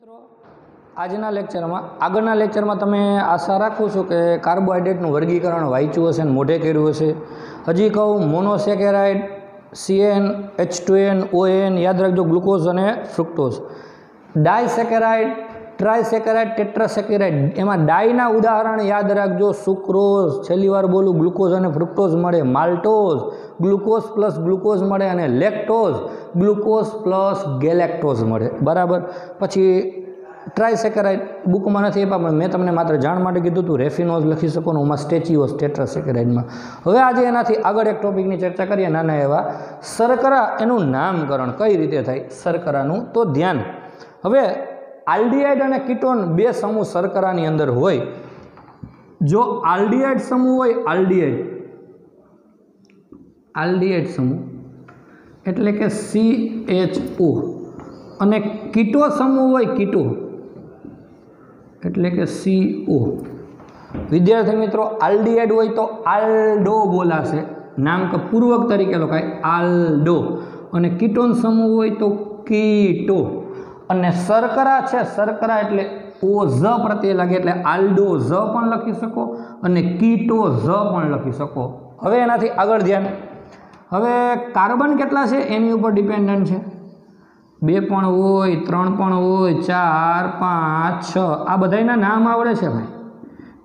મિત્રો, આજના લેક્ચરમાં, આગળના લેક્ચરમાં તમે આશા રાખું છું કે કાર્બોહાઈડ્રેટનું વર્ગીકરણ વાંચ્યું હશે અને મોઢે કર્યું હશે. હજી કહું, monosaccharide C N H two N O N યાદ રાખજો, ગ્લુકોઝ અને ફ્રુક્ટોઝ. ડાયસેકેરાઇડ ટ્રાયસેકેરાઇડ ટેટ્રાસેકેરાઇડ એમાં ડાયના ઉદાહરણ યાદ રાખજો. સુક્રોઝ, છેલ્લી વાર બોલું, ગ્લુકોઝ અને ફ્રુક્ટોઝ મળે. માલ્ટોઝ, ગ્લુકોઝ પ્લસ ગ્લુકોઝ મળે અને લેક્ટોઝ, ગ્લુકોઝ પ્લસ ગેલેક્ટોઝ મળે. બરાબર? પછી ટ્રાયસેકેરાઇડ બુકમાં નથી આપ્યા, પણ મેં તમને માત્ર જાણ માટે કીધું હતું, રેફિનોઝ લખી શકો ને ઓમાં સ્ટેચ્યુઓસ ટેટ્રાસેકેરાઇડમાં. હવે આજે એનાથી આગળ એક ટોપિકની ચર્ચા કરીએ, નાના એવા શર્કરા એનું નામકરણ કઈ રીતે થાય? શર્કરાનું તો ધ્યાન. હવે આલ્ડિહાઇડ અને કીટોન બે સમૂહ શર્કરાની અંદર હોય. જો આલ્ડિહાઇડ સમૂહ હોય, આલ્ડિહાઇડ. આલ્ડિહાઇડ સમૂહ. એટલે કે સી એચ ઓ અને કીટો સમૂહ હોય કીટો. એટલે કે સી ઓ વિદ્યાર્થી મિત્રો, આલ્ડિહાઇડ હોય તો આલ્ડો બોલાશે. નામ કે પૂર્વક તરીકે લખાય આલ્ડો. અને કીટોન સમૂહ હોય તો કીટો. અને શર્કરા છે શર્કરા એટલે ઓ ઝ પ્રત્યે લાગે એટલે આલ્ડો ઝ પણ લખી શકો અને કીટો ઝ પણ લખી શકો. હવે એનાથી આગળ ધ્યાન. હવે કાર્બન કેટલા છે? એની ઉપર ડિપેન્ડન્ટ છે. બે પણ હોય, ત્રણ પણ હોય, ચાર, પાંચ, છ. આ બધાના નામ આવડે છે ભાઈ.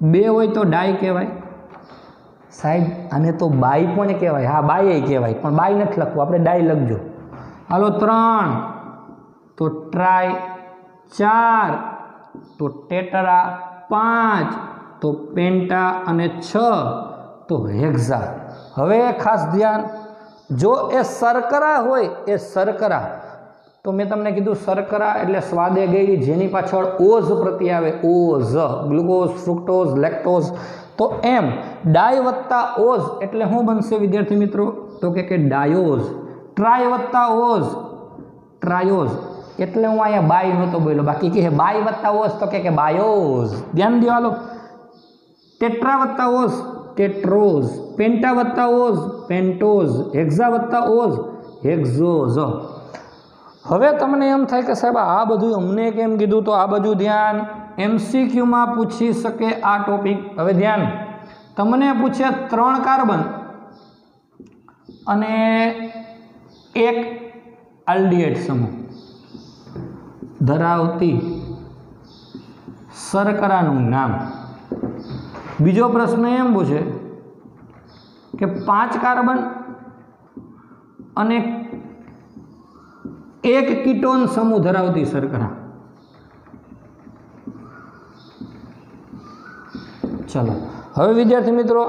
બે હોય તો ડાય કહેવાય. સાહેબ, આને તો બાય પણ કહેવાય. હા બાય કહેવાય, પણ બાય નથી લખવું. આપણે ડાય લખજો. હાલો, ત્રણ. તો ટ્રાય ચાર, તો ટેટરા પાંચ, તો પેન્ટા અને છ, તો હેક્ઝા. હવે ખાસ ધ્યાન, જો એ શર્કરા હોય, એ શર્કરા તો મેં તમને કીધું શર્કરા એટલે સ્વાદે ગઈ જેની પાછળ ઓઝ પ્રત્યે આવે, ઓઝ, ગ્લુકોઝ, ફ્રુક્ટોઝ, લેક્ટોઝ. તો એમ, ડાય વત્તા ઓઝ એટલે શું બનશે વિદ્યાર્થી મિત્રો? તો કે ડાયોઝ. ટ્રાય વત્તા ઓઝ. ટ્રાયોઝ. એટલે હું અહીંયા બાય નહોતો બોલ્યો. બાકી કહે બાય વત્તા ઓસ તો કે બાયોઝ ધ્યાન દેવાલો ટેટ્રા વત્તા ઓસ, ટેટ્રોઝ. પેન્ટા વત્તા ઓઝ પેન્ટોઝ. હેક્ઝા વત્તા ઓઝ હેક્ઝોઝ. હવે તમને એમ થાય કે સાહેબ, આ બધું અમને કેમ કીધું? તો આ બધું ધ્યાન એમસીક્યુમાં પૂછી શકે આ ટોપિક. હવે ધ્યાન. તમને પૂછે ત્રણ કાર્બન અને એક આલ્ડીએટ સમૂહ. ધરાવતી શર્કરાનું નામ. બીજો પ્રશ્ન એમ પૂછે કે પાંચ કાર્બન અને એક કીટોન સમૂહ ધરાવતી શર્કરા ચલો. હવે વિદ્યાર્થી મિત્રો,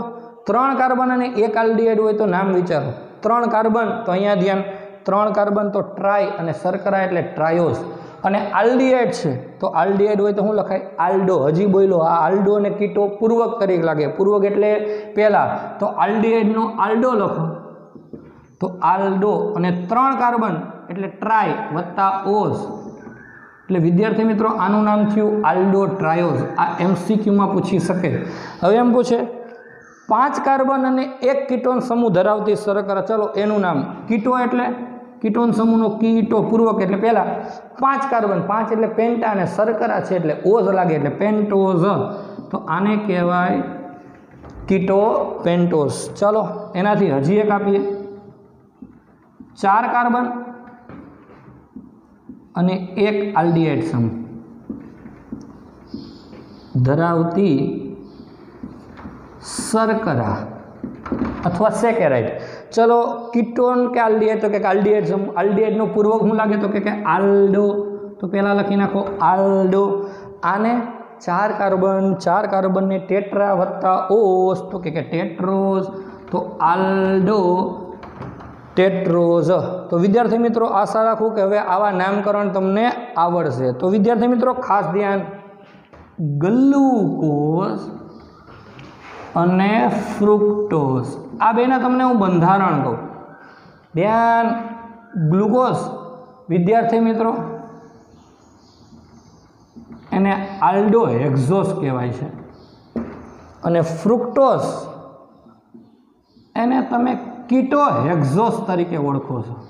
ત્રણ કાર્બન અને એક આલ્ડિહાઇડ હોય તો નામ વિચારો. ત્રણ કાર્બન તો અહીંયા ધ્યાન ત્રણ કાર્બન તો ટ્રાય અને શર્કરા એટલે ટ્રાયોસ અને આલ્ડીએડ છે. તો આલ્ડીએડ હોય તો શું લખાય? આલ્ડો હજી બોલ્યો, આ આલ્ડો અને કીટો પૂર્વક તરીકે લાગે. પૂર્વક એટલે પહેલાં. તો આલ્ડીએડનો આલ્ડો લખો. તો આલ્ડો અને ત્રણ કાર્બન એટલે ટ્રાય વત્તા ઓઝ એટલે વિદ્યાર્થી મિત્રો, આનું નામ થયું આલ્ડો ટ્રાયોઝ આ એમસીક્યુમાં પૂછી શકે. હવે એમ પૂછે, પાંચ કાર્બન અને એક કીટોન સમૂહ ધરાવતી શર્કરા. ચલો, એનું નામ. કીટો એટલે કીટોન સમૂહનો કીટો પૂર્વક એટલે પહેલાં પાંચ કાર્બન, પાંચ એટલે પેન્ટા અને શર્કરા છે એટલે ઓઝ લાગે એટલે પેન્ટોઝ. તો આને કહેવાય કીટો પેન્ટોઝ. ચલો, એનાથી હજી એક આપીએ. ચાર કાર્બન અને એક આલ્ડીએટ સમૂહ. ધરાવતી શર્કરા અથવા સેકેરાઇડ. ચલો કીટોન કે આલ્ડીએડ તો કે આલ્ડીએડ આલ્ડીએડનું પૂર્વક શું લાગે તો કે આલ્ડો. તો પહેલાં લખી નાખો આલ્ડો. આને ચાર કાર્બન, ચાર કાર્બનને ટેટ્રા વત્તા ઓસ તો કે ટેટ્રોઝ. તો આલ્ડો ટેટ્રોઝ. તો વિદ્યાર્થી મિત્રો આશા રાખું કે હવે આવા નામકરણ તમને આવડશે. તો વિદ્યાર્થી મિત્રો ખાસ ધ્યાન. ગ્લુકોઝ અને ફ્રુક્ટોઝ. આ બેના તમને હું બંધારણ કહું. ધ્યાન ગ્લુકોઝ, વિદ્યાર્થી મિત્રો, એને આલ્ડો હેક્ઝોસ કહેવાય છે. અને ફ્રુક્ટોસ એને તમે કીટો હેક્ઝોસ તરીકે ઓળખો છો.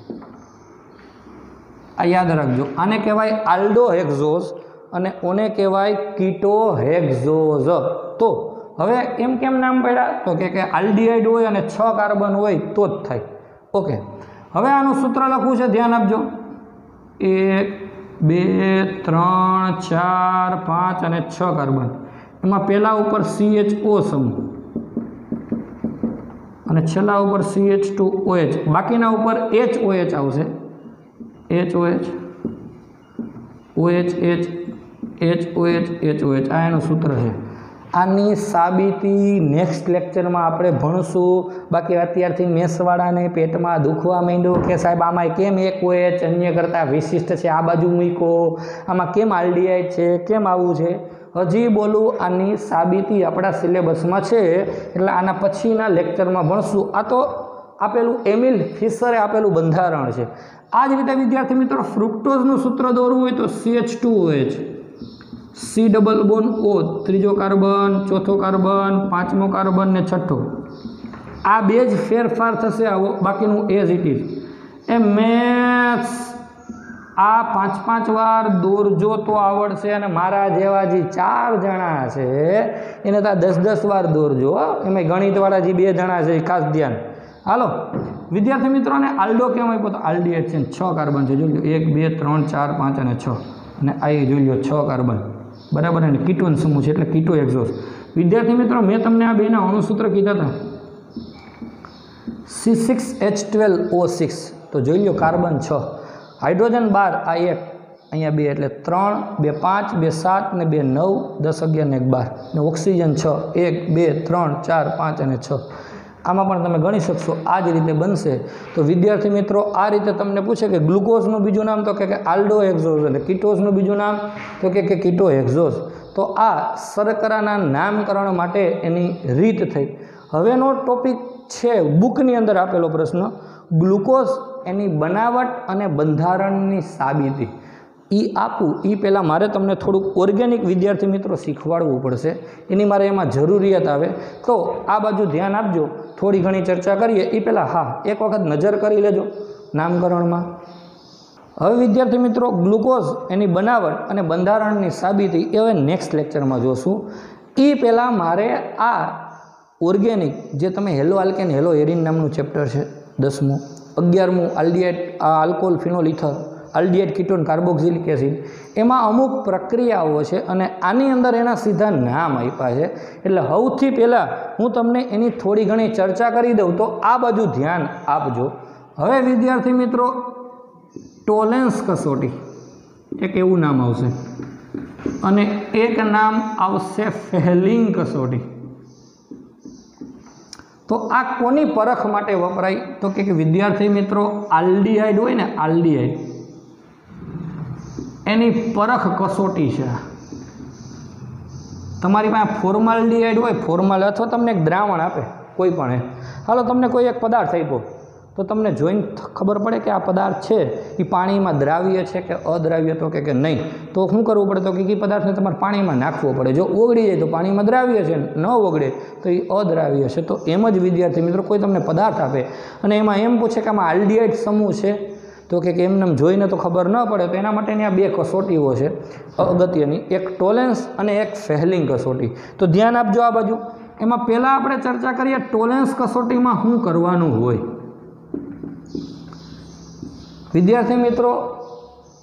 આ યાદ રાખજો, આને કહેવાય આલ્ડો હેક્ઝોસ અને ઓને કહેવાય કીટો હેક્ઝોઝ. તો હવે એમ કેમ નામ પડ્યા? તો કે આલ્ડિહાઇડ હોય અને છ કાર્બન હોય તો જ થાય. ઓકે. હવે આનું સૂત્ર લખવું છે, ધ્યાન આપજો. એક, બે, ત્રણ, ચાર, પાંચ અને છ કાર્બન. એમાં પહેલા ઉપર સી એચ ઓ સમૂહ અને છેલ્લા ઉપર સી એચ ટુ ઓએચ બાકીના ઉપર એચ ઓએચ આવશે. H O H O H H H O H H O H આ એનું સૂત્ર છે. આની સાબિતી નેક્સ્ટ લેક્ચરમાં આપણે ભણશું. બાકી અત્યારથી મેસવાળાને પેટમાં દુખવા માંડ્યો કે સાહેબ આમાં કેમ એક ઓએચ અન્ય કરતાં વિશિષ્ટ છે? આ બાજુ મૂકો. આમાં કેમ આલડીઆઈ છે? કેમ આવું છે? હજી બોલું, આની સાબિતી આપણા સિલેબસમાં છે. એટલે આના પછીના લેક્ચરમાં ભણશું. આ તો આપેલું એમિલ ફિશરે આપેલું બંધારણ છે. આ જ રીતે વિદ્યાર્થી મિત્રો ફ્રુક્ટોઝનું સૂત્ર દોરવું હોય તો સી એચ ટુ હોય છે સી ડબલ બોન ઓ, ત્રીજો કાર્બન, ચોથો કાર્બન, પાંચમો કાર્બન ને છઠ્ઠો. આ બે જ ફેરફાર થશે બાકીનું એઝ ઇટ ઇઝ એ મેથ્સ આ પાંચ પાંચ વાર દોરજો તો આવડશે અને મારા જેવા જે ચાર જણા છે, એને તો દસ દસ વાર દોરજો એમાં ગણિતવાળા જે બે જણા છે એ ખાસ ધ્યાન. હાલો. વિદ્યાર્થી મિત્રોને આલ્ડો કેમ આપ્યો તો આલ્ડીએટ છે છ કાર્બન છે. જોઈ લો, એક, બે, ત્રણ, ચાર, પાંચ અને છ. અને આ જોઈ લો, છ કાર્બન. બરાબર અને કીટોન સમૂહ છે? એટલે કીટો એક્ઝોસ વિદ્યાર્થી મિત્રો, મેં તમને આ બેના અણુસૂત્ર કીધા હતા C six H twelve O six તો જોઈ લો કાર્બન છ. હાઇડ્રોજન બાર, આ એક. અહીંયા બે એટલે ત્રણ, બે પાંચ, બે સાત ને બે નવ, દસ અગિયાર ને એક બાર. ને ઓક્સિજન છ. એક, બે, ત્રણ, ચાર, પાંચ અને છ. આમાં પણ તમે ગણી શકશો. આ જ રીતે બનશે. તો વિદ્યાર્થી મિત્રો, આ રીતે તમને પૂછે કે ગ્લુકોઝનું બીજું નામ તો કે આલ્ડો એક્ઝોઝ એટલે કીટોઝનું બીજું નામ તો કે કીટો એક્ઝોઝ તો આ શર્કરાના નામકરણ માટે એની રીત થઈ. હવેનો ટોપિક છે, બુકની અંદર આપેલો પ્રશ્ન, ગ્લુકોઝ એની બનાવટ અને બંધારણની સાબિતી. એ આપું એ પહેલાં મારે તમને થોડુંક ઓર્ગેનિક વિદ્યાર્થી મિત્રો શીખવાડવું પડશે. એની મારે એમાં જરૂરિયાત આવે. તો આ બાજુ ધ્યાન આપજો. થોડી ઘણી ચર્ચા કરીએ એ પહેલાં હા, એક વખત નજર કરી લેજો નામકરણમાં. હવે વિદ્યાર્થી મિત્રો, ગ્લુકોઝ એની બનાવટ અને બંધારણની સાબિતી એ હવે નેક્સ્ટ લેક્ચરમાં જોશું. એ પહેલાં મારે આ ઓર્ગેનિક જે તમે હેલો આલ્કેન હેલો એરિન નામનું ચેપ્ટર છે, દસમું, અગિયારમું આલ્ડિએટ આ alcohol phenol ether aldehyde ketone carboxylic acid એમાં અમુક પ્રક્રિયાઓ છે અને આની અંદર એના સીધા નામ આપ્યા છે. એટલે સૌથી પહેલાં હું તમને એની થોડી ઘણી ચર્ચા કરી દઉં તો આ બાજુ ધ્યાન આપજો. હવે વિદ્યાર્થી મિત્રો, ટોલેન્સ કસોટી. એક એવું નામ આવશે. અને એક નામ આવશે ફેલિંગ કસોટી. તો આ કોની પરખ માટે વપરાય? તો કે વિદ્યાર્થી મિત્રો, આલ્ડીહાઇડ હોય ને આલ્ડીહાઇડ? એની પરખ કસોટી છે. તમારી પાસે ફોર્માલ્ડીહાઇડ હોય, ફોર્માલ અથવા તમને એક દ્રાવણ આપે, કોઈ પણ હાલો, તમને કોઈ એક પદાર્થ આપ્યો, તો તમને જોઈને ખબર પડે કે આ પદાર્થ છે. એ પાણીમાં દ્રાવ્ય છે કે અદ્રાવ્ય તો કે કે નહીં? તો શું કરવું પડે તો કે એ પદાર્થને તમારે પાણીમાં નાખવો પડે. જો ઓગળી જાય તો પાણીમાં દ્રાવ્ય છે, ન ઓગળે તો એ અદ્રાવ્ય છે. તો એમ જ વિદ્યાર્થી મિત્રો કોઈ તમને પદાર્થ આપે. અને એમાં એમ પૂછે કે આમાં આલ્ડિહાઇડ સમૂહ છે? તો કે એમને એમ જોઈને તો ખબર ન પડે, તો એના માટેની આ બે કસોટીઓ છે, અગત્યની. એક ટોલેન્સ અને એક ફેહલિંગ કસોટી. તો ધ્યાન આપજો આ બાજુ. એમાં પહેલાં આપણે ચર્ચા કરીએ ટોલેન્સ કસોટીમાં શું કરવાનું હોય. વિદ્યાર્થી મિત્રો,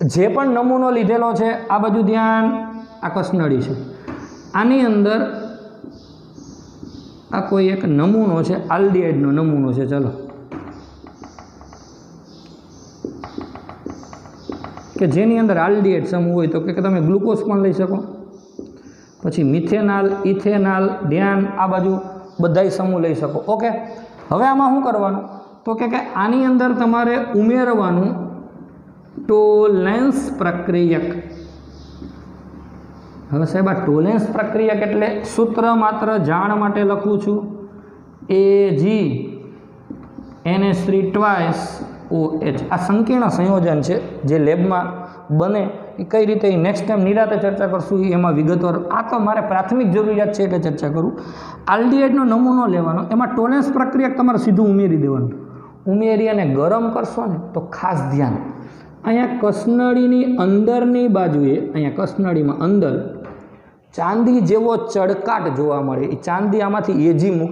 જે પણ નમૂનો લીધેલો છે, આ બાજુ ધ્યાન આ કસનળી છે. આની અંદર આ કોઈ એક નમૂનો છે આલ્ડીએડનો નમૂનો છે. ચલો. કે જેની અંદર આલડીએટ સમૂહ હોય તો કે તમે ગ્લુકોઝ પણ લઈ શકો. પછી મિથેનાલ, ઇથેનાલ ધ્યાન આ બાજુ બધાય સમૂહ લઈ શકો. ઓકે? હવે આમાં શું કરવાનું? તો કે આની અંદર તમારે ઉમેરવાનું ટોલેન્સ પ્રક્રિયક. હવે સાહેબ આ ટોલેન્સ પ્રક્રિયક એટલે સૂત્ર માત્ર જાણ માટે લખું છું. એ જી એને શ્રી ટ્વાઇસ ઓ એચ આ સંકીર્ણ સંયોજન છે જે લેબમાં બને. એ કઈ રીતે એ નેક્સ્ટ ટાઈમ નિરાતે ચર્ચા કરશું એમાં વિગતવાર. આ તો મારે પ્રાથમિક જરૂરિયાત છે એટલે ચર્ચા કરું. આલ્ડીએડનો નમૂનો લેવાનો. એમાં ટોલેન્સ પ્રક્રિયા તમારે સીધું ઉમેરી દેવાનું. ઉમેરી અને ગરમ કરશો ને તો ખાસ ધ્યાન. અહીંયા કસનળીની અંદરની બાજુએ, અહીંયા કસનળીમાં અંદર ચાંદી જેવો ચડકાટ જોવા મળે. એ ચાંદી આમાંથી એજી મૂક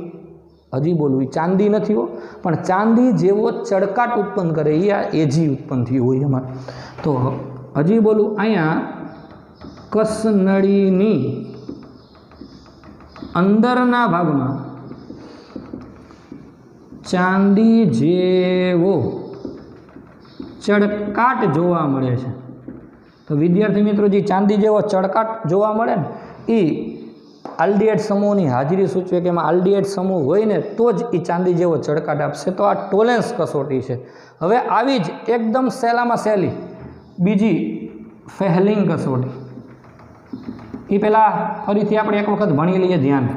હજી બોલવું. ચાંદી નથી હો. પણ ચાંદી જેવો ચડકાટ ઉત્પન્ન કરે એ આ એજી ઉત્પન્ન થયું હોય એમાં. તો હજી બોલું, અહીંયા કસનળીની અંદરના ભાગમાં ચાંદી જેવો ચડકાટ જોવા મળે છે. તો વિદ્યાર્થી મિત્રો, જે ચાંદી જેવો ચડકાટ જોવા મળે ને એ આલ્ડિએટ સમૂહની હાજરી સૂચવે કે એમાં આલ્ડીએટ સમૂહ હોય ને તો જ એ ચાંદી જેવો ચળકાટ આપશે. તો આ ટોલેન્સ કસોટી છે. હવે આવી જ એકદમ સહેલામાં સહેલી બીજી ફેહલિંગ કસોટી. એ પહેલાં ફરીથી આપણે એક વખત ભણી લઈએ ધ્યાન.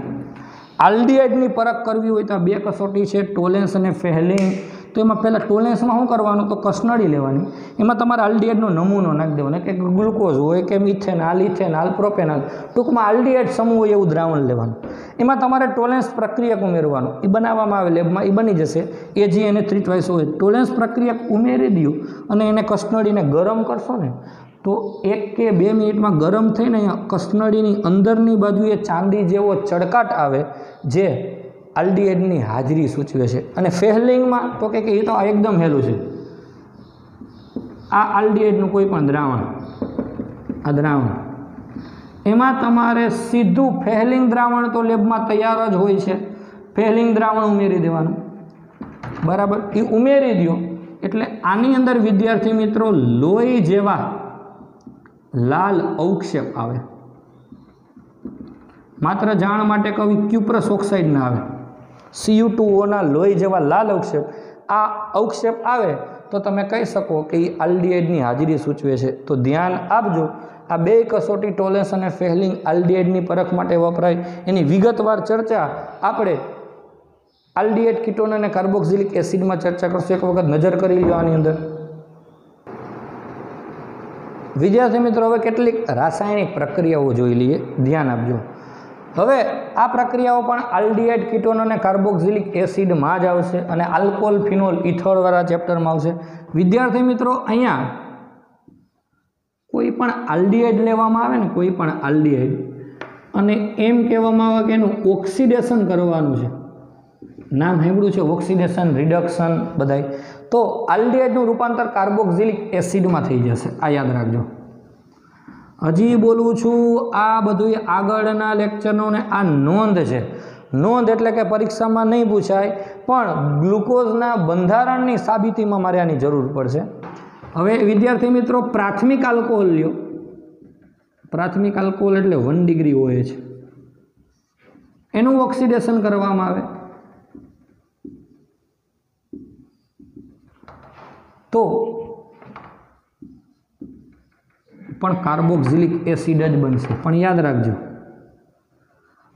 આલ્ડીએટની પરખ કરવી હોય તો બે કસોટી છે, ટોલેન્સ અને ફેહલિંગ. તો એમાં પહેલાં ટોલેન્સમાં શું કરવાનું? તો કસનળી લેવાની. એમાં તમારે આલ્ડિહાઇડનો નમૂનો નાખી દેવાનો. કે ગ્લુકોઝ હોય કે મિથેનાલ ઇથેનાલ પ્રોપેનાલ. ટૂંકમાં આલ્ડિહાઇડ સમૂહ હોય એવું દ્રાવણ લેવાનું. એમાં તમારે ટોલેન્સ પ્રક્રિયક ઉમેરવાનું. એ બનાવવામાં આવે, લેબમાં એ બની જશે. એ જે એને થ્રી ચોઈસ હોય. ટોલેન્સ પ્રક્રિયક ઉમેરી દઉં અને એને કસનળીને ગરમ કરશો ને, તો એક કે બે મિનિટમાં ગરમ થઈને કસનળીની અંદરની બાજુએ ચાંદી જેવો ચડકાટ આવે, જે આલ્ડિહાઇડની હાજરી સૂચવે છે. અને ફેહલિંગમાં તો કે એ તો એકદમ હેલું છે. આ આલ્ડીએડનું કોઈ પણ દ્રાવણ, આ દ્રાવણ. એમાં તમારે સીધું ફેહલિંગ દ્રાવણ તો લેબમાં તૈયાર જ હોય છે. ફેહલિંગ દ્રાવણ ઉમેરી દેવાનું. બરાબર? એ ઉમેરી દો એટલે આની અંદર વિદ્યાર્થી મિત્રો લોહી જેવા લાલ અવક્ષેપ આવે. માત્ર જાણ માટે કવિ ક્યુપ્રસ ઓક્સાઇડ ના આવે. સીયુ ટુ ઓના લોહી જેવા લાલ અવક્ષેપ, આ અવક્ષેપ આવે તો તમે કહી શકો કે એ આલડીએડની હાજરી સૂચવે છે. તો ધ્યાન આપજો, આ બે કસોટી ટોલેન્સ અને ફેહલિંગ આલડીએડની પરખ માટે વપરાય. એની વિગતવાર ચર્ચા આપણે આલડીએડ કિટોન અને કાર્બોક્સિલિક એસિડમાં ચર્ચા કરશું. એક વખત નજર કરી લો આની અંદર. વિદ્યાર્થી મિત્રો, હવે કેટલીક રાસાયણિક પ્રક્રિયાઓ જોઈ લઈએ. ધ્યાન આપજો. હવે આ પ્રક્રિયાઓ પણ આલ્ડીએટ કીટોન અને કાર્બોક્સિલિક એસિડમાં જ આવશે અને આલ્કોહોલ, ફિનોલ ઇથોલવાળા ચેપ્ટરમાં આવશે. વિદ્યાર્થી મિત્રો, અહીંયા કોઈ પણ આલ્ડીએડ લેવામાં આવે ને કોઈ પણ આલ્ડીએડ અને એમ કહેવામાં આવે કે એનું ઓક્સિડેશન કરવાનું છે. નામ સાંભળ્યું છે, ઓક્સિડેશન, રિડક્શન બધાય. તો આલ્ડીએડનું રૂપાંતર કાર્બોક્સિલિક એસિડમાં થઈ જશે. આ યાદ રાખજો. હજી બોલું છું, આ બધું આગળના લેક્ચરનો આ નોંધ છે. નોંધ એટલે કે પરીક્ષામાં નહીં પૂછાય, પણ ગ્લુકોઝના બંધારણની સાબિતીમાં મારે આની જરૂર પડશે. હવે વિદ્યાર્થી મિત્રો, પ્રાથમિક આલ્કોહોલ લ્યો. પ્રાથમિક આલ્કોહોલ એટલે વન ડિગ્રી હોય છે એનું ઓક્સિડેશન કરવામાં આવે. તો પણ કાર્બોક્સિલિક એસિડ જ બનશે. પણ યાદ રાખજો,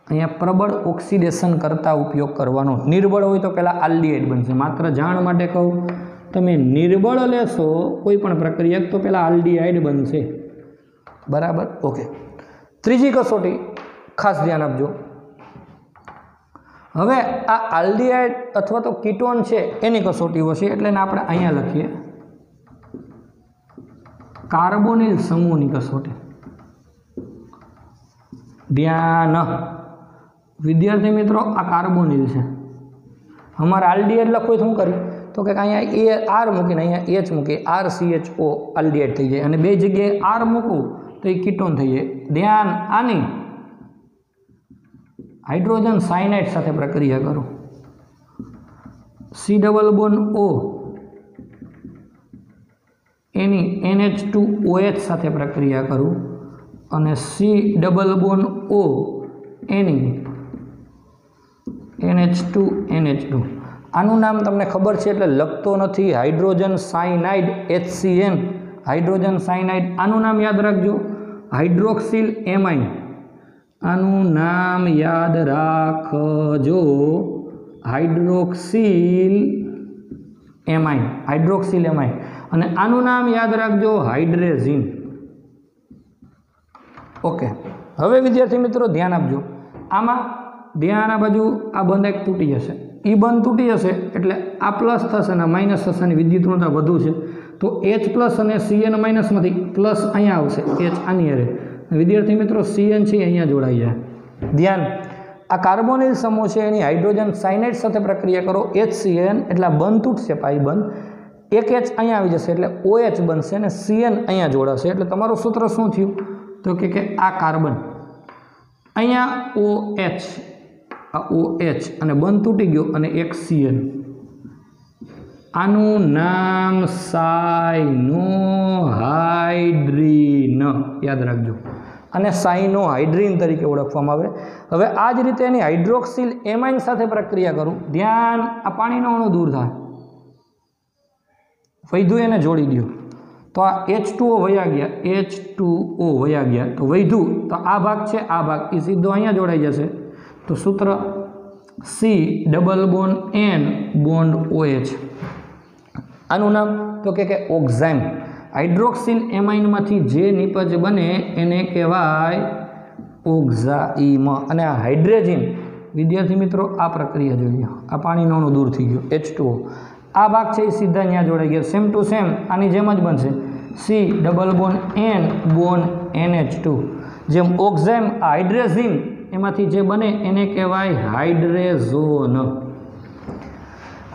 અહીંયા પ્રબળ ઓક્સિડેશન કરતા ઉપયોગ કરવાનો નિર્બળ હોય તો પહેલાં આલ્ડિહાઇડ બનશે. માત્ર જાણ માટે કહું, તમે નિર્બળ લેશો કોઈ પણ પ્રક્રિયા તો પહેલાં આલ્ડિહાઇડ બનશે. બરાબર? ઓકે. ત્રીજી કસોટી, ખાસ ધ્યાન આપજો. હવે આ આલ્ડિહાઇડ અથવા તો કીટોન છે, એની કસોટીઓ છે, એટલે આપણે અહીંયા લખીએ. કાર્બોનિલ સમૂહની કસોટી ધ્યાન. વિદ્યાર્થી મિત્રો, આ કાર્બોનિલ છે. અમારે આલડીએડ લખવું શું કર્યું તો કે અહીંયા એ આર મૂકીને અહીંયા એચ મૂકી R C H O aldehyde થઈ જાય. અને બે જગ્યાએ આર મૂકું તો એ કીટોન થઈ જાય. ધ્યાન. આની હાઇડ્રોજન સાયનાઇડ સાથે પ્રક્રિયા કરો. સી ડબલ બોન ઓ એની N H two O H સાથે પ્રક્રિયા કરું અને સી ડબલ બોન ઓ એની N H two N H two. આનું નામ તમને ખબર છે એટલે લખતો નથી. Hydrogen cyanide H C N hydrogen cyanide. આનું નામ યાદ રાખજો. Hydroxyl amine. આનું નામ યાદ રાખજો. Hydroxyl amine. Hydroxyl amine. અને આનું નામ યાદ રાખજો હાઇડ્રેઝિન. ઓકે. હવે વિદ્યાર્થી મિત્રો ધ્યાન આપજો. આમાં ધ્યાન આ બાજુ આ બંધ એક તૂટી જશે. એ બંધ તૂટી જશે એટલે આ પ્લસ થશે અને માઇનસ થશે અને વિદ્યુતઋણતા વધુ છે. તો એચ પ્લસ અને સીએન માઇનસમાંથી પ્લસ અહીંયા આવશે. એચ આની અરે વિદ્યાર્થી મિત્રો સીએન છે અહીંયા જોડાઈ જાય. ધ્યાન. આ કાર્બોનિલ સમૂહ છે, એની હાઇડ્રોજન સાયનાઇડ સાથે પ્રક્રિયા કરો. એચ સીએન એટલે બંધ તૂટશે પાઈ બંધ. એક એચ અહીંયા આવી જશે એટલે ઓ એચ બનશે અને સીએન અહીંયા જોડાશે. એટલે તમારું સૂત્ર શું થયું? તો કે કે આ કાર્બન. અહીંયા ઓ એચ, આ ઓ એચ અને બંધ તૂટી ગયો અને એક સીએન આનું નામ સાયનો હાઇડ્રીન યાદ રાખજો. અને સાઇનો હાઇડ્રીન તરીકે ઓળખવામાં આવે. હવે આ જ રીતે એની હાઇડ્રોક્સિલ એમાઇન સાથે પ્રક્રિયા કરું. ધ્યાન, આ પાણીનો અણુ દૂર થાય. વૈધું એને જોડી દો તો આ એચ ટુ ઓ વયા ગયા એચ ટુ ઓ વયા ગયા, તો વૈધું, તો આ ભાગ છે, આ ભાગ એ સીધો અહીંયા જોડાઈ જશે. તો સૂત્ર C double bond N bond O H આનું નામ તો કે કે ઓક્ઝાઇમ. હાઇડ્રોક્સિલ એમાઇનમાંથી જે નિપજ બને એને કહેવાય ઓક્ઝાઇમ. અને આ હાઇડ્રેજિન, વિદ્યાર્થી મિત્રો, આ પ્રક્રિયા જોઈએ. આ પાણી અણુ દૂર થઈ ગયું. એચ ટુ આ ભાગ છે એ સીધા અહીંયા જોડાઈ ગયા. સેમ ટુ સેમ આની જેમ જ બનશે. C double bond N bond N H two જેમ ઓક્ઝેમ આ હાઇડ્રેઝિન એમાંથી જે બને એને કહેવાય હાઇડ્રેઝોન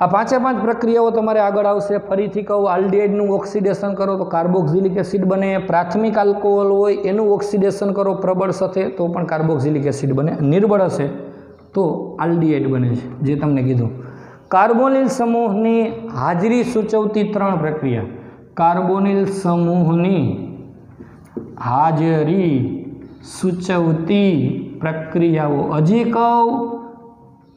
આ પાંચે પાંચ પ્રક્રિયાઓ તમારે આગળ આવશે. ફરીથી કહું આલ્ડિહાઇડનું ઓક્સિડેશન કરો તો કાર્બોક્સિલિક એસિડ બને. પ્રાથમિક આલ્કોહોલ હોય એનું ઓક્સિડેશન કરો પ્રબળ સાથે તો પણ કાર્બોક્સિલિક એસિડ બને. નિર્બળ હશે તો આલ્ડિહાઇડ બને છે, જે તમને કીધું. કાર્બોનિલ સમૂહની હાજરી સૂચવતી ત્રણ પ્રક્રિયા. કાર્બોનિલ સમૂહની હાજરી સૂચવતી પ્રક્રિયાઓ. હજી કહું,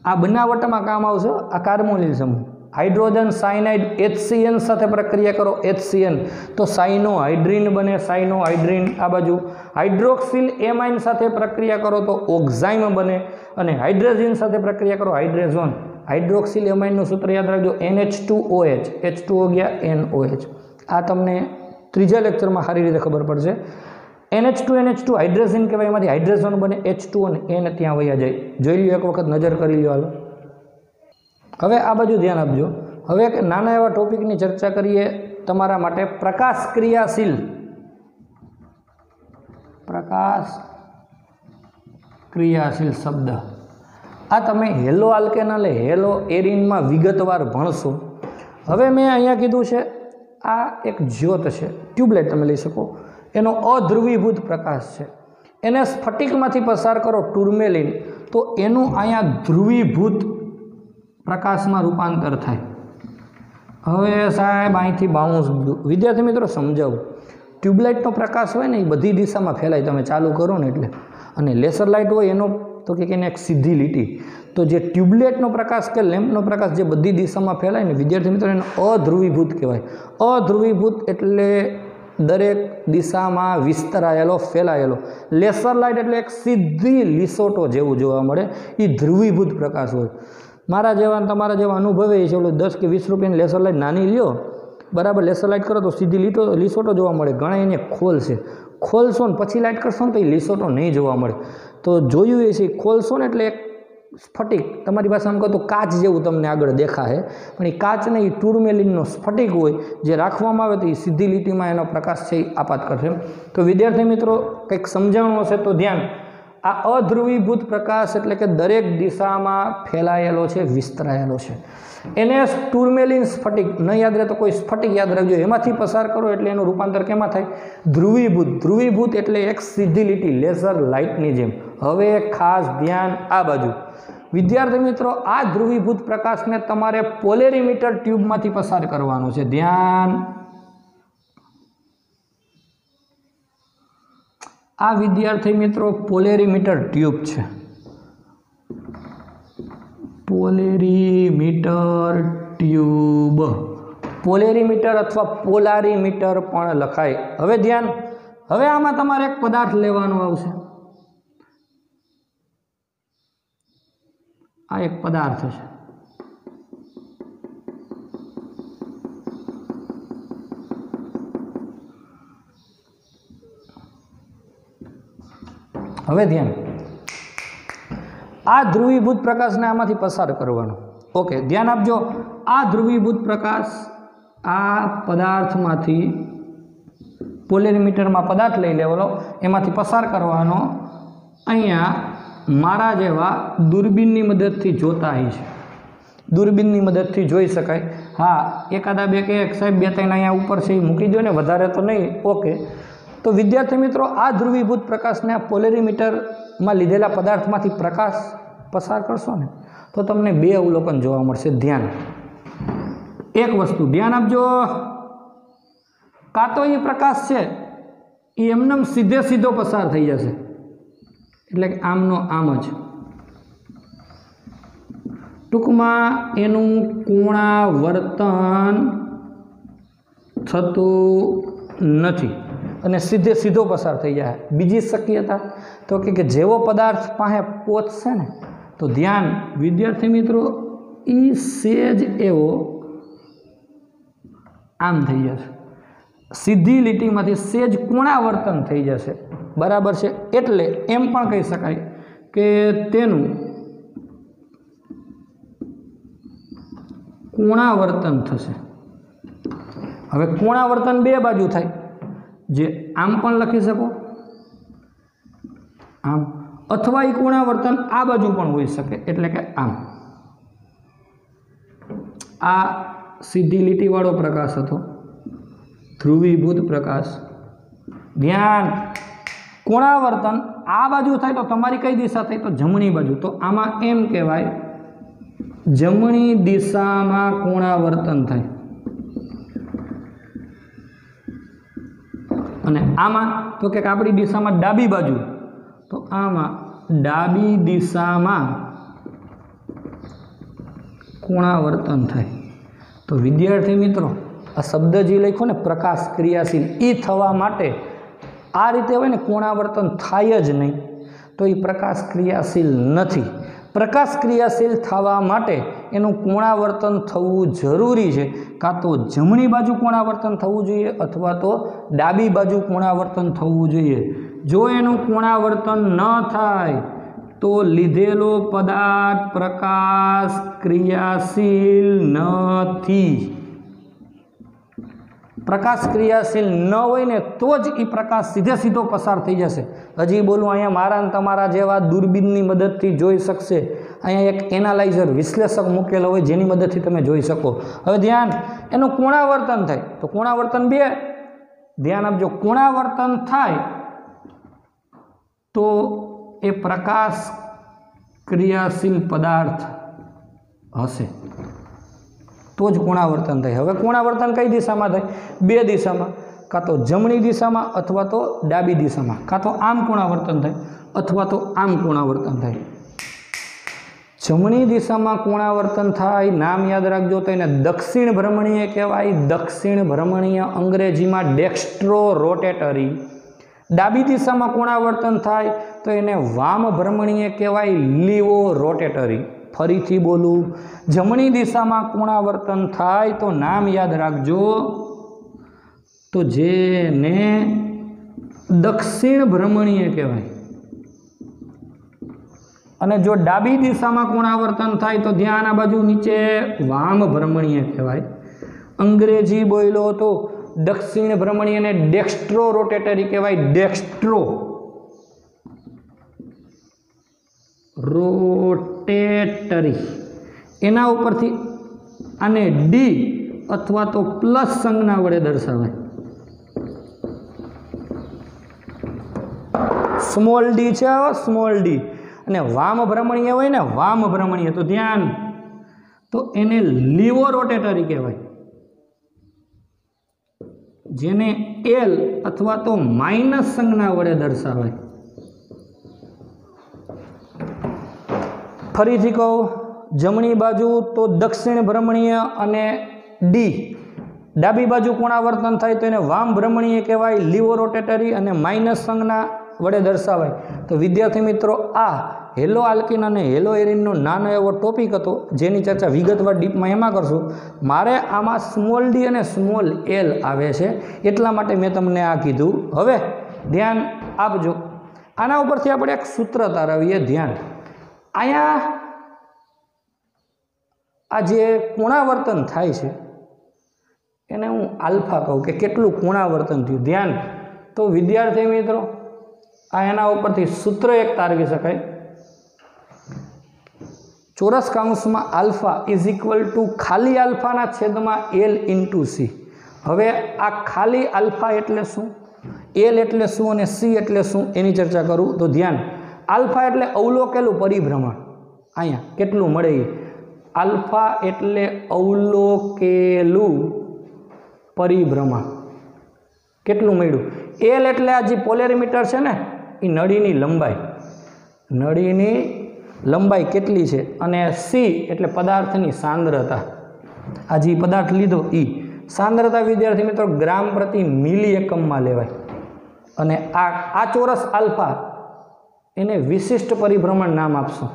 આ બનાવટમાં કામ આવશે, આ કાર્બોનિલ સમૂહ. હાઇડ્રોજન, સાયનાઇડ એચસીએન સાથે પ્રક્રિયા કરો એચસીએન તો સાઇનો હાઇડ્રીન બને સાઇનો હાઇડ્રીન આ બાજુ. હાઇડ્રોક્સિલ એમાઇન સાથે પ્રક્રિયા કરો, તો ઓક્ઝાઇમ બને. અને હાઇડ્રોજન સાથે પ્રક્રિયા કરો, હાઇડ્રેઝોન. હાઇડ્રોક્સિલ એમાઇનનું સૂત્ર યાદ રાખજો N H two O H H two O ગયા, એન ઓ એચ આ તમને ત્રીજા લેક્ચરમાં સારી રીતે ખબર પડશે. N H two N H two hydrazine કહેવાય, એમાંથી હાઇડ્રેઝન બને, એચ ટુ અને એન ત્યાં વયા જાય. જોઈ લ્યો એક વખત, નજર કરી લ્યો હાલો. હવે આ બાજુ ધ્યાન આપજો. હવે એક નાના એવા ટોપિકની ચર્ચા કરીએ તમારા માટે પ્રકાશ ક્રિયાશીલ પ્રકાશ ક્રિયાશીલ શબ્દ. આ તમે હેલો આલ્કેનાલે હેલો એરિનમાં વિગતવાર ભણશો. હવે મેં અહીંયા કીધું છે, આ એક જ્યોત છે, ટ્યુબલાઇટ તમે લઈ શકો. એનો અધ્રુવીભૂત પ્રકાશ છે. એને સ્ફટિકમાંથી પસાર કરો ટુર્મેલિન, તો એનું અહીંયા ધ્રુવીભૂત પ્રકાશમાં રૂપાંતર થાય. હવે સાહેબ, અહીંથી બાઉન્સ વિદ્યાર્થી મિત્રો, સમજાવું. ટ્યુબલાઇટનો પ્રકાશ હોય ને, એ બધી દિશામાં ફેલાય. તમે ચાલુ કરો ને એટલે. અને લેસર લાઇટ હોય, એનો તો કે એને એક સીધી લીટી. તો જે ટ્યુબલેટનો પ્રકાશ કે લેમ્પનો પ્રકાશ જે બધી દિશામાં ફેલાય ને, વિદ્યાર્થી મિત્રો એને અધ્રુવીભૂત કહેવાય. અધ્રુવીભૂત એટલે દરેક દિશામાં વિસ્તરાયેલો, ફેલાયેલો. લેસર લાઇટ એટલે એક સીધી લીસોટો જેવું જોવા મળે. એ ધ્રુવીભૂત પ્રકાશ હોય. મારા જેવા તમારા જેવા અનુભવે છે ઓલું દસ કે વીસ રૂપિયાની લેસર લાઇટ નાની લ્યો. બરાબર, લેસર લાઇટ કરો તો સીધી લીટો, લીસોટો જોવા મળે. ઘણા એને ખોલશે. ખોલશો ને પછી લાઇટ કરશો ને તો એ લીસોટો નહીં જોવા મળે. તો જોયું એ છે ખોલશો ને એટલે એક સ્ફટિક, તમારી પાસે આમ કહો તો કાચ જેવું તમને આગળ દેખાશે. પણ એ કાચને એ ટુરમેલિનનો સ્ફટિક હોય, જે રાખવામાં આવે તો એ સીધી લીટીમાં એનો પ્રકાશ છે એ આપાત કરશે તો વિદ્યાર્થી મિત્રો, કંઈક સમજાણું હશે તો ધ્યાન. આ અધ્રુવીભૂત પ્રકાશ એટલે કે દરેક દિશામાં ફેલાયેલો છે, વિસ્તરાયેલો છે. એને ટુર્મેલિન સ્ફટિક, ન યાદ રહે તો કોઈ સ્ફટિક યાદ રાખજો. એમાંથી પસાર કરો એટલે એનું રૂપાંતર કેમાં થાય? ધ્રુવીભૂત. ધ્રુવીભૂત એટલે એક સીધી લીટી, લેઝર લાઇટની જેમ. હવે ખાસ ધ્યાન આ બાજુ. વિદ્યાર્થી મિત્રો, આ ધ્રુવીભૂત પ્રકાશને તમારે પોલેરીમીટર ટ્યુબમાંથી પસાર કરવાનો છે. ધ્યાન. આ વિદ્યાર્થી મિત્રો પોલેરીમીટર ટ્યુબ છે. Polarimeter tube. પોલેરીમીટર અથવા પોલારીમીટર પણ લખાય. હવે ધ્યાન. હવે આમાં તમારે એક પદાર્થ લેવાનો આવશે. આ એક પદાર્થ છે. હવે ધ્યાન. આ ધ્રુવીભૂત પ્રકાશને આમાંથી પસાર કરવાનો. ઓકે ધ્યાન આપજો. આ ધ્રુવીભૂત પ્રકાશ આ પદાર્થમાંથી પોલેરીમીટરમાં પદાર્થ લઈ લેવાનો, એમાંથી પસાર કરવાનો. અહીંયા મારા જેવા દૂરબીનની મદદથી જોતા હોય છે. દૂરબીનની મદદથી જોઈ શકાય. હા, એકાદા બે કે એક સાહેબ બે ત્રણ અહીંયા ઉપર છે, એ મૂકી દો ને, વધારે તો નહીં, ઓકે. તો વિદ્યાર્થી મિત્રો, આ ધ્રુવીભૂત પ્રકાશને આ પોલેરીમીટરમાં લીધેલા પદાર્થમાંથી પ્રકાશ પસાર કરશો ને, તો તમને બે અવલોકન જોવા મળશે. ધ્યાન. એક વસ્તુ, ધ્યાન આપજો. કાં તો એ પ્રકાશ છે, એ એમનેમ સીધે સીધો પસાર થઈ જશે. એટલે કે આમનો આમ જ. ટૂંકમાં એનું કોણાવર્તન થતું નથી. અને સીધે સીધો પસાર થઈ જાય. બીજી શક્યતા તો કે જેવો પદાર્થ પાસે પહોંચશે ને, તો ધ્યાન, વિદ્યાર્થી મિત્રો એ સેજ એવો આમ થઈ જશે. સીધી લીટીમાંથી સેજ કોણાવર્તન થઈ જશે. બરાબર છે? એટલે એમ પણ કહી શકાય કે તેનું કોણાવર્તન થશે. હવે કોણાવર્તન બે બાજુ થાય. જે આમ પણ લખી શકો. આમ. અથવા એ કોણાવર્તન આ બાજુ પણ હોઈ શકે. એટલે કે આમ. આ સીધી લીટીવાળો પ્રકાશ હતો. ધ્રુવીભૂત પ્રકાશ. ધ્યાન કોણાવર્તન, આ બાજુ થાય તો તમારી કઈ દિશા થાય તો જમણી બાજુ. તો આમાં એમ કહેવાય, જમણી દિશામાં કોણાવર્તન થાય. અને આમાં, તો કે આપણી દિશામાં ડાબી બાજુ. તો આમાં ડાબી દિશામાં કોણાવર્તન થાય. તો વિદ્યાર્થી મિત્રો આ શબ્દ જે લખ્યો ને, પ્રકાશ ક્રિયાશીલ એ થવા માટે આ રીતે હોય ને, કોણાવર્તન થાય જ નહીં. તો એ પ્રકાશ ક્રિયાશીલ નથી. પ્રકાશ ક્રિયાશીલ થવા માટે એનું કોણાવર્તન થવું જરૂરી છે. કાં તો જમણી બાજુ કોણાવર્તન થવું જોઈએ, અથવા તો ડાબી બાજુ કોણાવર્તન થવું જોઈએ. જો એનું કોણાવર્તન ન થાય, તો લીધેલો પદાર્થ પ્રકાશ ક્રિયાશીલ નથી. પ્રકાશ ક્રિયાશીલ ન હોય ને તો જ એ પ્રકાશ સીધે સીધો પસાર થઈ જશે. હજી બોલું અહીંયા મારા અને તમારા જેવા દૂરબીનની મદદથી જોઈ શકશે. અહીંયા એક એનાલાઇઝર વિશ્લેષક મૂકેલો હોય જેની મદદથી તમે જોઈ શકો. હવે ધ્યાન, એનું કોણાવર્તન થાય. તો કોણાવર્તન બે. ધ્યાન આપજો, કોણાવર્તન થાય તો એ પ્રકાશ ક્રિયાશીલ પદાર્થ હશે. તો જ કોણાવર્તન થાય. હવે કોણાવર્તન કઈ દિશામાં થાય? બે દિશામાં. કાં તો જમણી દિશામાં અથવા તો ડાબી દિશામાં. કાં તો આમ કોણાવર્તન થાય અથવા તો આમ કોણાવર્તન થાય. જમણી દિશામાં કોણાવર્તન થાય, નામ યાદ રાખજો તો એને દક્ષિણ ભ્રમણીય કહેવાય. દક્ષિણ ભ્રમણીય અંગ્રેજીમાં ડેક્સ્ટ્રો રોટેટરી ડાબી દિશામાં કોણાવર્તન થાય તો એને વામ ભ્રમણીય કહેવાય લીવો રોટેટરી ફરીથી બોલું, જમણી દિશામાં કુણાવર્તન થાય તો નામ યાદ રાખજો. તો જેને દક્ષિણ ભ્રમણીય કહેવાય, અને જો ડાબી દિશામાં કુણાવર્તન થાય તો ધ્યાન આ બાજુ નીચે વામ ભ્રમણીય કહેવાય. અંગ્રેજી બોયલો તો દક્ષિણ ભ્રમણીયને ડેક્સ્ટ્રો રોટેટરી કહેવાય, ડેક્સ્ટ્રો. રોટેટરી. એના ઉપરથી આને ડી અથવા તો પ્લસ સંજ્ઞા વડે દર્શાવાય. સ્મોલ ડી છે સ્મોલ ડી અને વામ ભ્રમણીય હોય ને, વામ ભ્રમણીય, તો ધ્યાન. તો એને લીવો રોટેટરી કહેવાય. જેને એલ અથવા તો માઇનસ સંજ્ઞા વડે દર્શાવાય. ફરીથી કહું, જમણી બાજુ તો દક્ષિણ ભ્રમણીય અને ડી. ડાબી બાજુ કોણાવર્તન થાય તો એને વામ ભ્રમણીય કહેવાય, લીવો રોટેટરી અને માઇનસ સંજ્ઞા વડે દર્શાવાય. તો વિદ્યાર્થી મિત્રો, આ હેલો આલ્કિન અને હેલો એરિનનો નાનો એવો ટોપિક હતો, જેની ચર્ચા વિગતવાર ડીપમાં એમાં કરશું. મારે આમાં સ્મોલ ડી અને સ્મોલ એલ આવે છે, એટલા માટે મેં તમને આ કીધું. હવે ધ્યાન આપજો. આના ઉપરથી આપણે એક સૂત્ર તારવીએ, ધ્યાન. અહીંયા આ જે કુણાવર્તન થાય છે, એને હું આલ્ફા કહું કે કેટલું કુણાવર્તન થયું? ધ્યાન. તો વિદ્યાર્થી મિત્રો, આ એના ઉપરથી સૂત્ર એક તારવી શકાય. ચોરસ કાઉન્સમાં આલ્ફા ઇઝ ઇક્વલ ટુ ખાલી આલ્ફાના છેદમાં એલ ઇન્ટુ સી હવે આ ખાલી આલ્ફા એટલે શું? એલ એટલે શું અને સી એટલે શું? એની ચર્ચા કરું. તો ધ્યાન. આલ્ફા એટલે અવલોકેલું પરિભ્રમણ. અહીંયા કેટલું મળે એ? આલ્ફા એટલે અવલોકેલું પરિભ્રમણ. કેટલું મળ્યું? એલ એટલે આ જે પોલેરીમીટર છે ને, એ નળીની લંબાઈ. નળીની લંબાઈ કેટલી છે? અને સી એટલે પદાર્થની સાંદ્રતા. આ જે પદાર્થ લીધો એ સાંદ્રતા વિદ્યાર્થી મિત્રો ગ્રામ પ્રતિ મિલી એકમમાં લેવાય. અને આ આ ચોરસ આલ્ફા એને વિશિષ્ટ પરિભ્રમણ નામ આપશો.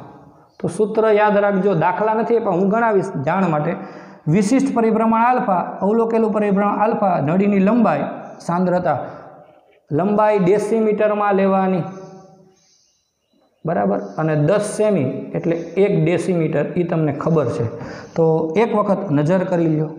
તો સૂત્ર યાદ રાખજો, દાખલા નથી પણ હું ગણાવીશ જાણ માટે. વિશિષ્ટ પરિભ્રમણ આલ્ફા, અવલોકેલું પરિભ્રમણ આલ્ફા, નળીની લંબાઈ, સાંદ્રતા. લંબાઈ ડેસીમીટરમાં લેવાની. બરાબર? અને દસ સેમી, એટલે એક ડેસીમીટર એ તમને ખબર છે. તો એક વખત નજર કરી લ્યો.